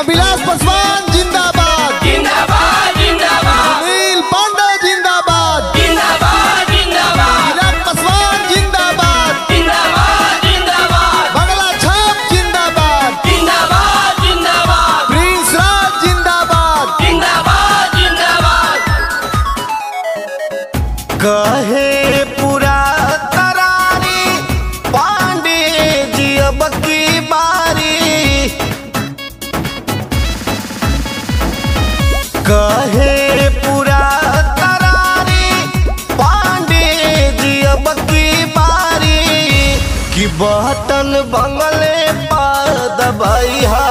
रविलास पासवान जिंदाबाद। जिंदाबाद जिंदाबाद। सुनील पांडे जिंदाबाद। जिंदाबाद जिंदाबाद। पासवान जिंदाबाद। जिंदाबाद जिंदाबाद। बगला छाप जिंदाबाद। जिंदाबाद जिंदाबाद। प्रिंस राज जिंदाबाद। जिंदाबाद जिंदाबाद। कहे पूरा कहे पूरा तरारी पांडे जी अब की बारी कि बहतन बंगले पर दबाई हा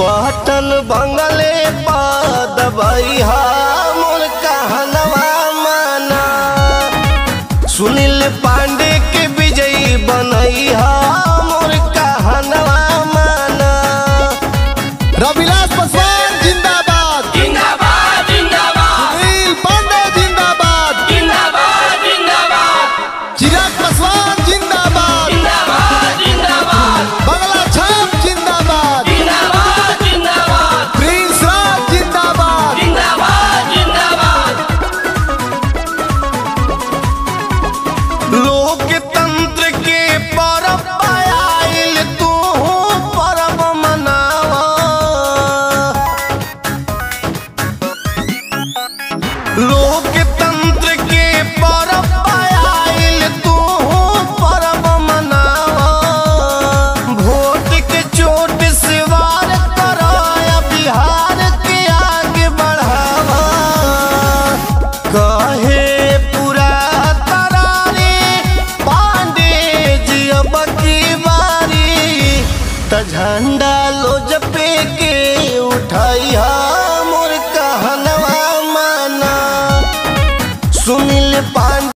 बटन बंगले दबाई मोर कहनवा माना। सुनील पांडे के विजयी बनई हा। लोकतंत्र के परब आयल तू परब मनाव। लोकतंत्र के परब आयल तू परब मनाव। वोट के चोट से वार कराया बिहार के आगे बढ़ावा। कहे झंडा लो जपे के उठाई हा